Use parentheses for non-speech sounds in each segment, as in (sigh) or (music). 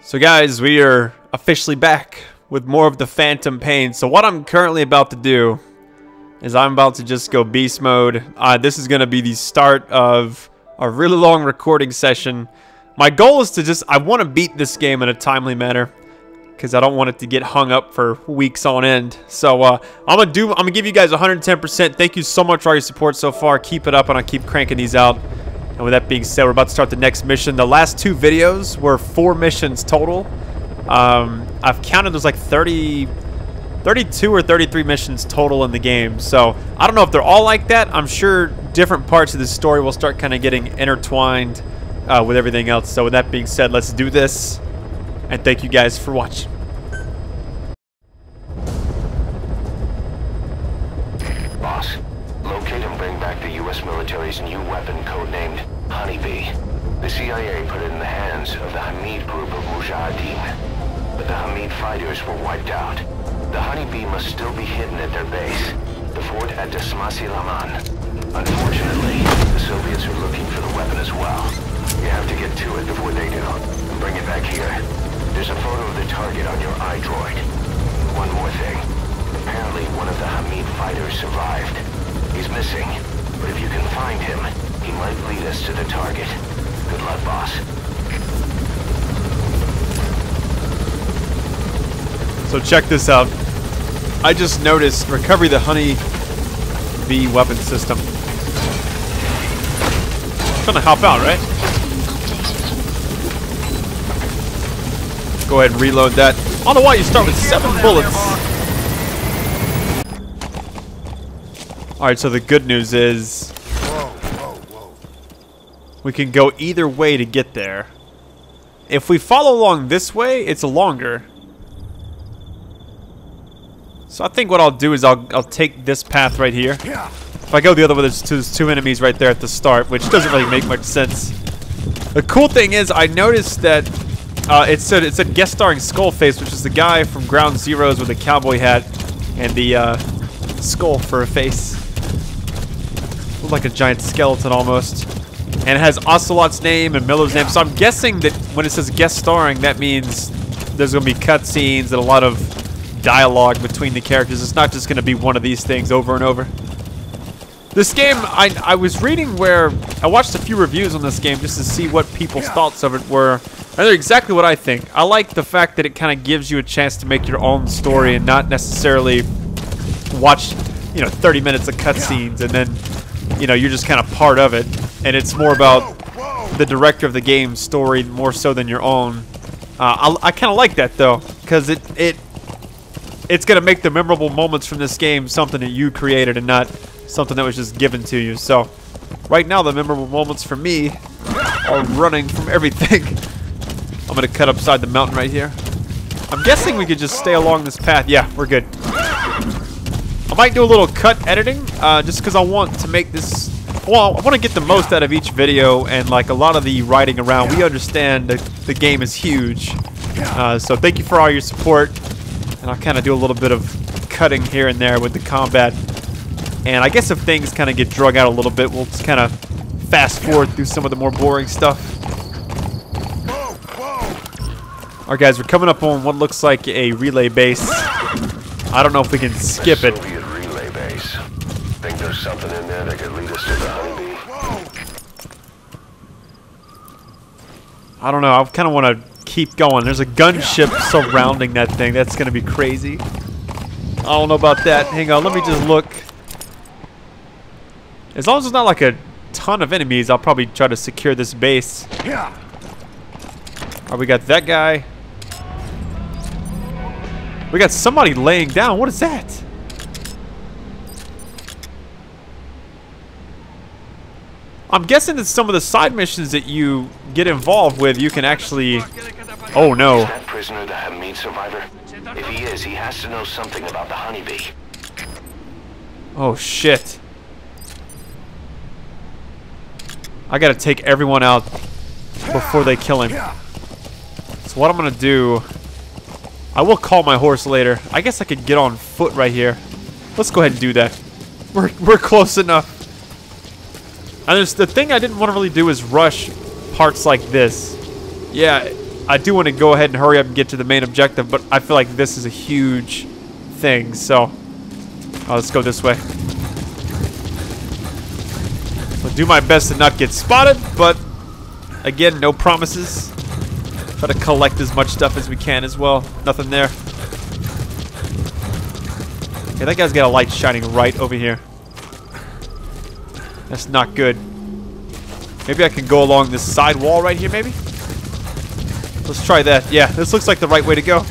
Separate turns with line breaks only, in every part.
So guys, we are officially back with more of the Phantom Pain. So what I'm currently about to do is I'm about to just go beast mode. Uh, this is going to be the start of a really long recording session. My goal is to just, I want to beat this game in a timely manner because I don't want it to get hung up for weeks on end. So uh, I'm gonna do, I'm gonna give you guys 110%. Thank you so much for all your support so far. Keep it up, and I'll keep cranking these out. And with that being said, we're about to start the next mission. The last two videos were four missions total. Um, I've counted there's like 30, 32 or 33 missions total in the game. So I don't know if they're all like that. I'm sure different parts of the story will start kind of getting intertwined uh, with everything else. So with that being said, let's do this. And thank you guys for watching.
Boss, locate and bring back the U.S. military's new weapon codenamed Honeybee. The CIA put it in the hands of the Hamid group of Mujahideen. But the Hamid fighters were wiped out. The Honeybee must still be hidden at their base, the fort at Smasei Laman. Unfortunately, the Soviets are looking for the weapon as well. You have to get to it before they do, and bring it back here. There's a photo of the target on your iDroid. One more thing. Apparently one of the Hamid fighters survived. He's missing, but if you can find him, he might lead us to the target. Good luck, boss.
So check this out. I just noticed recovery the honey bee weapon system. Gonna help out, right? Go ahead and reload that. Don't know why you start with seven bullets. Alright, so the good news is we can go either way to get there. If we follow along this way, it's longer. So I think what I'll do is I'll, I'll take this path right here. If I go the other way, there's two, there's two enemies right there at the start, which doesn't really make much sense. The cool thing is I noticed that uh, it said it said guest starring Skull Face, which is the guy from Ground Zeroes with a cowboy hat and the uh, skull for a face. Looked like a giant skeleton almost. And it has Ocelot's name and Miller's name. So I'm guessing that when it says guest starring, that means there's going to be cutscenes and a lot of dialogue between the characters. It's not just going to be one of these things over and over. This game, I, I was reading where I watched a few reviews on this game just to see what people's thoughts of it were. And they're exactly what I think. I like the fact that it kind of gives you a chance to make your own story and not necessarily watch, you know, 30 minutes of cutscenes and then, you know, you're just kind of part of it. And it's more about the director of the game's story more so than your own. Uh, I, I kind of like that though, because it it it's gonna make the memorable moments from this game something that you created and not something that was just given to you. So, right now the memorable moments for me are running from everything. (laughs) I'm gonna cut upside the mountain right here. I'm guessing we could just stay along this path. Yeah, we're good. I might do a little cut editing, uh, just because I want to make this. Well, I want to get the most out of each video, and like a lot of the writing around, we understand that the game is huge. Uh, so thank you for all your support, and I'll kind of do a little bit of cutting here and there with the combat. And I guess if things kind of get drug out a little bit, we'll just kind of fast forward through some of the more boring stuff. Alright guys, we're coming up on what looks like a relay base. I don't know if we can skip it.
Relay base. Think there's something in there that could lead us to the Honeybee?
I don't know. I kind of want to keep going. There's a gunship surrounding that thing. That's going to be crazy. I don't know about that. Hang on. Let me just look. As long as it's not like a ton of enemies, I'll probably try to secure this base. Yeah. Alright, we got that guy. We got somebody laying down. What is that? I'm guessing that some of the side missions that you get involved with, you can actually... Oh, no.
Is that prisoner the Hamid survivor? If he is, he has to know something about the Honeybee.
Oh, shit. I gotta take everyone out before they kill him. So what I'm gonna do... I will call my horse later. I guess I could get on foot right here. Let's go ahead and do that. We're, we're close enough. And there's the thing I didn't want to really do is rush parts like this. Yeah, I do want to go ahead and hurry up and get to the main objective, but I feel like this is a huge thing, so oh, let's go this way. I'll do my best to not get spotted, but again, no promises. Try to collect as much stuff as we can as well. Nothing there. Yeah, that guy's got a light shining right over here. That's not good. Maybe I can go along this side wall right here, maybe? Let's try that. Yeah, this looks like the right way to go.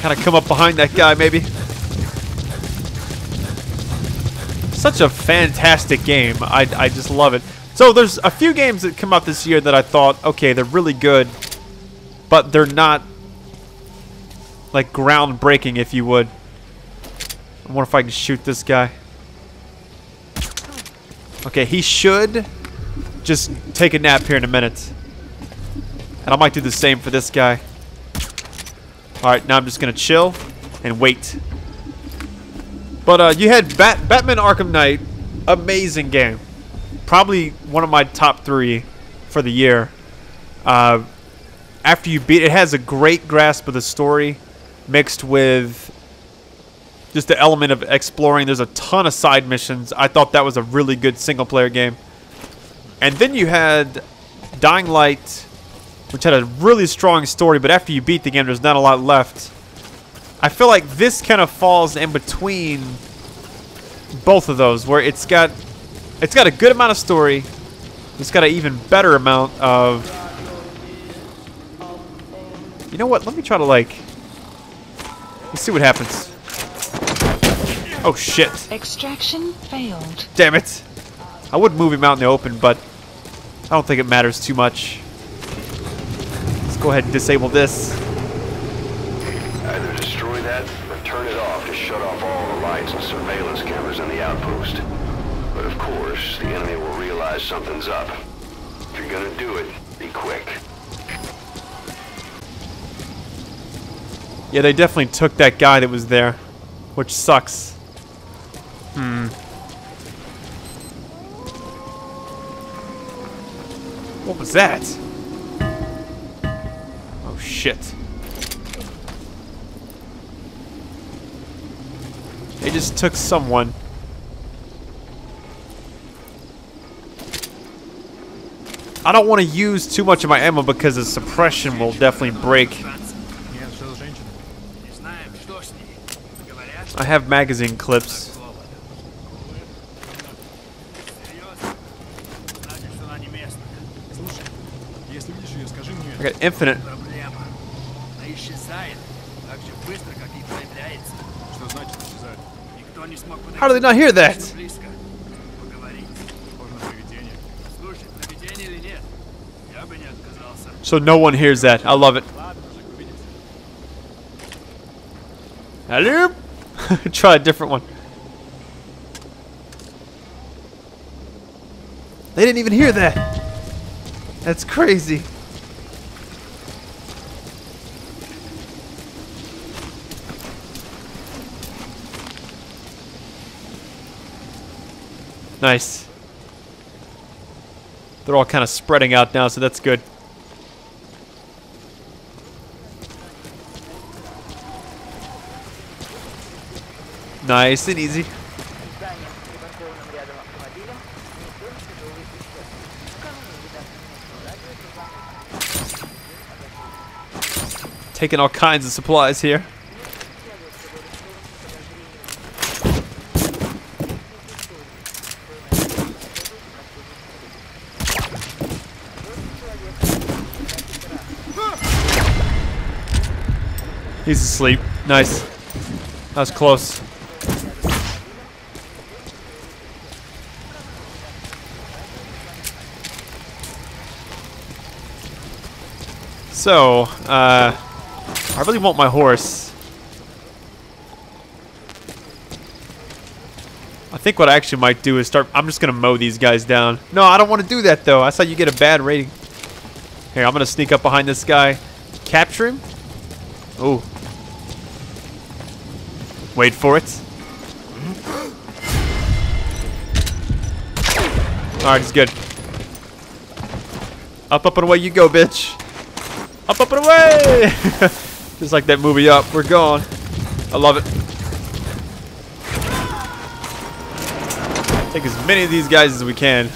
Kind of come up behind that guy, maybe. Such a fantastic game. I, I just love it. So there's a few games that come out this year that I thought, okay, they're really good, but they're not like groundbreaking, if you would. I wonder if I can shoot this guy. Okay, he should just take a nap here in a minute. And I might do the same for this guy. Alright, now I'm just going to chill and wait. But uh, you had Bat Batman Arkham Knight. Amazing game. Probably one of my top three for the year. Uh, after you beat it, has a great grasp of the story mixed with just the element of exploring. There's a ton of side missions. I thought that was a really good single player game. And then you had Dying Light, which had a really strong story, but after you beat the game, there's not a lot left. I feel like this kind of falls in between both of those, where it's got it's got a good amount of story. It's got an even better amount of. You know what? Let me try to like. Let's see what happens. Oh shit!
Extraction failed.
Damn it! I would move him out in the open, but I don't think it matters too much. Let's go ahead and disable this.
Either destroy that or turn it off to shut off all the lights and surveillance cameras in the outpost. Course, the enemy will realize something's up. If you're gonna do it, be quick.
Yeah, they definitely took that guy that was there, which sucks. Hmm. What was that? Oh shit. They just took someone. I don't want to use too much of my ammo because the suppression will definitely break. I have magazine clips. I got infinite. How do they not hear that? So no one hears that. I love it. Hello? (laughs) Try a different one. They didn't even hear that. That's crazy. Nice. They're all kind of spreading out now, so that's good. Nice and easy. Taking all kinds of supplies here. He's asleep. Nice. That was close. So, uh, I really want my horse. I think what I actually might do is start. I'm just gonna mow these guys down. No, I don't want to do that though. I thought you get a bad rating. Here, I'm gonna sneak up behind this guy, capture him. Oh, wait for it. All right, he's good. Up, up, and away you go, bitch. Up, up, and away! (laughs) Just like that movie Up. We're gone. I love it. Take as many of these guys as we can.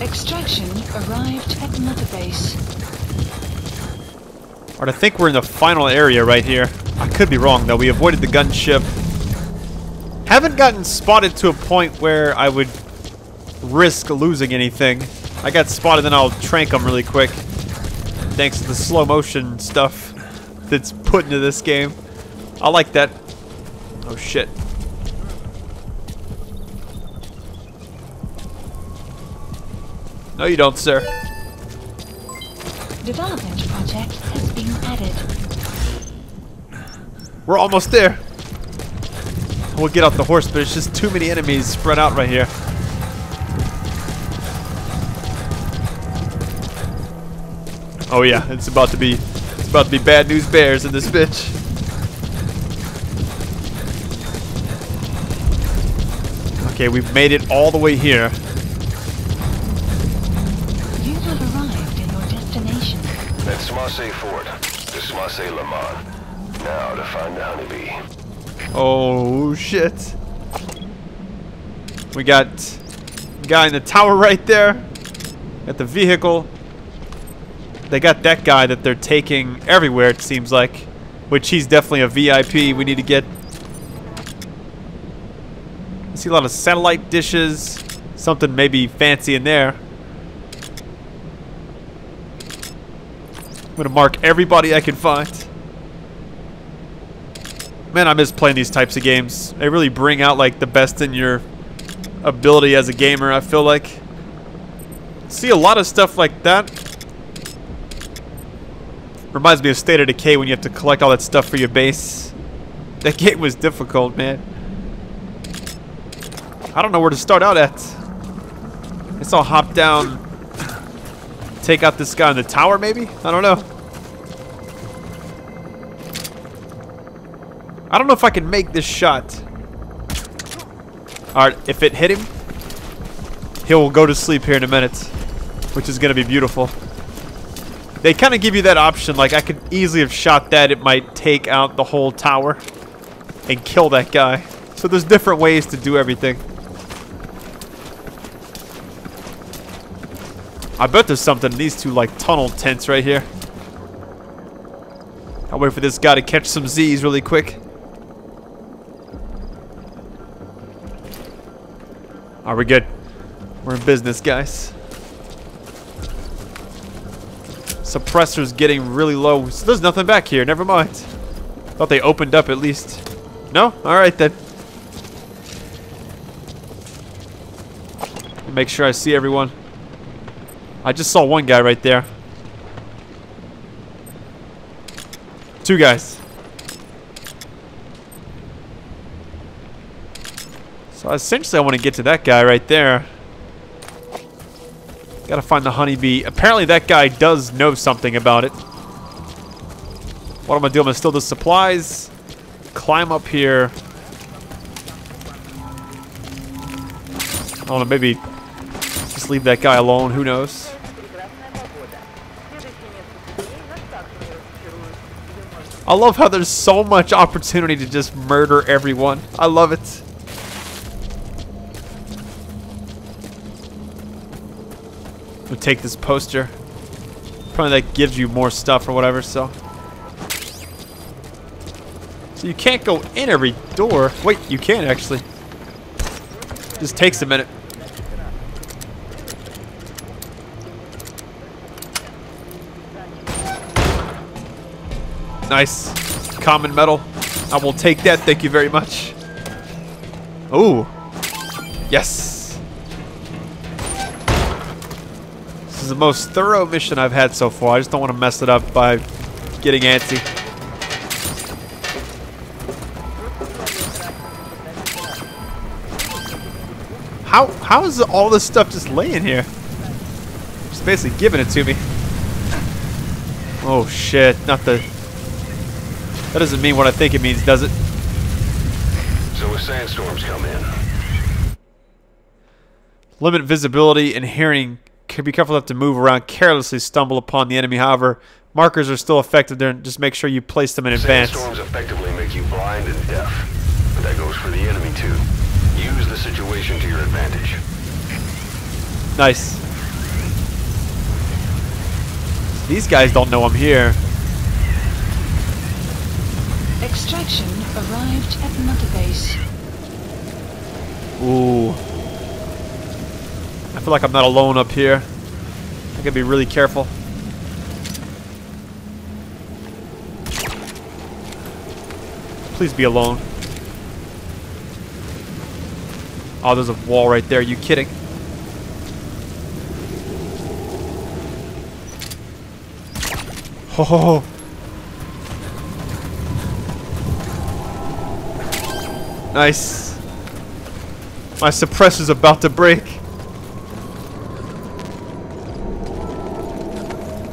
Extraction arrived at Mother Base.
Or I think we're in the final area right here. I could be wrong, though. We avoided the gunship. Haven't gotten spotted to a point where I would risk losing anything. I got spotted, then I'll trank them really quick. Thanks to the slow motion stuff that's put into this game. I like that. Oh, shit. No, you don't, sir.
Development project been added.
We're almost there. We'll get off the horse, but it's just too many enemies spread out right here. Oh yeah, it's about to be it's about to be bad news bears in this bitch. Okay, we've made it all the way here.
Smasei Fort. This is Smasei Laman. Now to find the honeybee.
Oh shit. We got guy in the tower right there. Got the vehicle. They got that guy that they're taking everywhere it seems like. Which he's definitely a VIP we need to get. I see a lot of satellite dishes. Something maybe fancy in there. I'm gonna mark everybody I can find. Man, I miss playing these types of games. They really bring out like the best in your ability as a gamer, I feel like. See a lot of stuff like that. Reminds me of State of Decay when you have to collect all that stuff for your base. That (laughs) game was difficult, man. I don't know where to start out at. I guess I'll hop down, take out this guy in the tower, maybe? I don't know. I don't know if I can make this shot. Alright, if it hit him, he'll go to sleep here in a minute. Which is going to be beautiful. They kind of give you that option, like I could easily have shot that, it might take out the whole tower and kill that guy. So there's different ways to do everything. I bet there's something in these two like tunnel tents right here. I'll wait for this guy to catch some Z's really quick. Are we good? We're in business, guys. Suppressor's getting really low. So there's nothing back here. Never mind. Thought they opened up at least. No? Alright then. Make sure I see everyone. I just saw one guy right there. Two guys. So essentially I want to get to that guy right there. Gotta find the honeybee. Apparently that guy does know something about it. What I'm gonna do, I'm gonna steal the supplies, climb up here. I don't know, maybe just leave that guy alone, who knows? I love how there's so much opportunity to just murder everyone. I love it. We'll take this poster. Probably that gives you more stuff or whatever, so. So you can't go in every door. Wait, you can actually. Just takes a minute. Nice. Common metal. I will take that, thank you very much. Ooh. Yes. This is the most thorough mission I've had so far. I just don't want to mess it up by getting antsy. How how is all this stuff just laying here? Just basically giving it to me. Oh shit, not the that doesn't mean what I think it means, does it?
So if sandstorms come in,
Limit visibility and hearing. Can be careful not to move around carelessly, stumble upon the enemy. However, markers are still effective there. Just make sure you place them in advance.
Sandstorms effectively make you blind and deaf. But that goes for the enemy too. Use the situation to your advantage.
Nice. These guys don't know I'm here.
Extraction arrived at Mother Base.
Ooh. I feel like I'm not alone up here. I gotta be really careful. Please be alone. Oh, there's a wall right there. Are you kidding? Oh. Nice. My suppressor's about to break.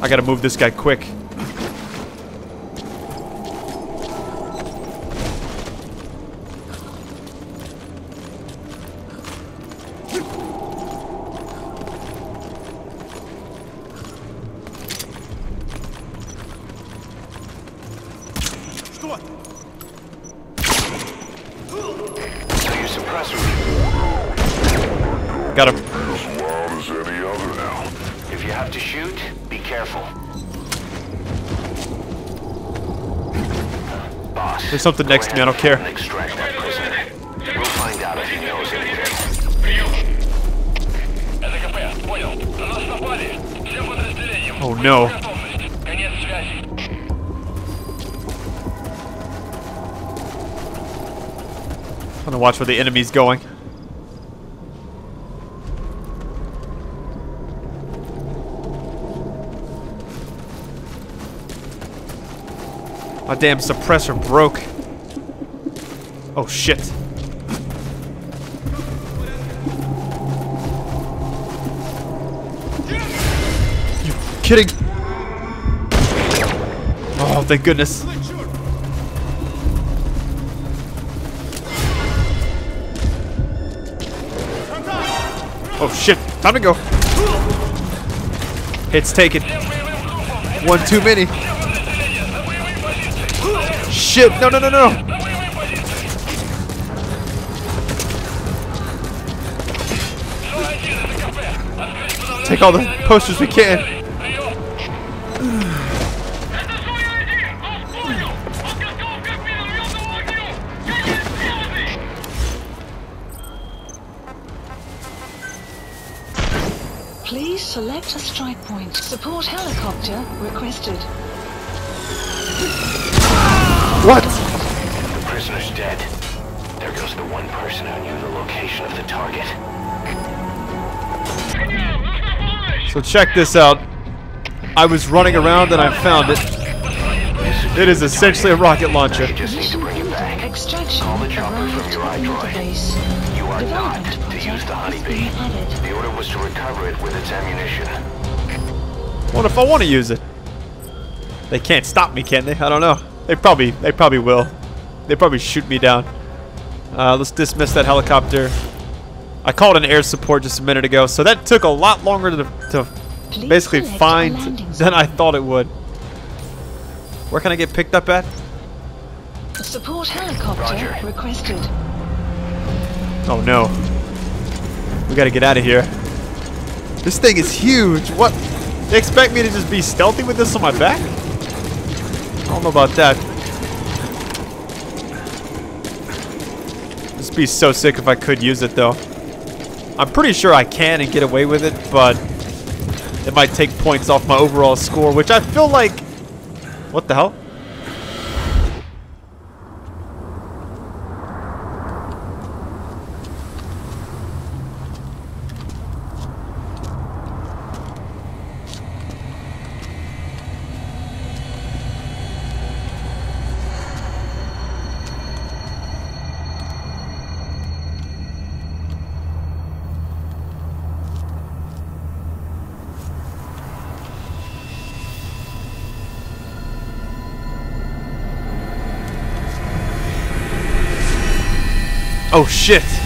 I gotta move this guy quick.
have to shoot, be careful. Boss.
There's something next to me, I don't care.
We'll find out if he knows anything.
Oh no. I'm gonna watch where the enemy's going. My damn suppressor broke. Oh shit. You kidding? Oh, thank goodness. Oh shit, time to go. Hits taken. One too many. Shit, no, no, no, no. Take all the posters we can.
Please select a strike point. Support helicopter requested.
What?
The prisoner's dead. There goes the one person who knew the location of the target.
So check this out. I was running around and I found it. It is essentially a rocket launcher.
You just need to bring it back.
Extraction
Call the chopper from
arrived
your
at
iDroid. You are not to use the honeybee. The order was to recover it with its ammunition.
What if I want to use it? They can't stop me, can they? I don't know. They probably, they probably will. They probably shoot me down. Uh, let's dismiss that helicopter. I called an air support just a minute ago, so that took a lot longer to, to
Please
basically find than I thought it would. Where can I get picked up at?
Support helicopter
Roger.
requested.
Oh no. We gotta get out of here. This thing is huge. What? They expect me to just be stealthy with this on my back? I don't know about that. This would be so sick if I could use it though. I'm pretty sure I can and get away with it, but it might take points off my overall score, which I feel like... What the hell? Oh shit!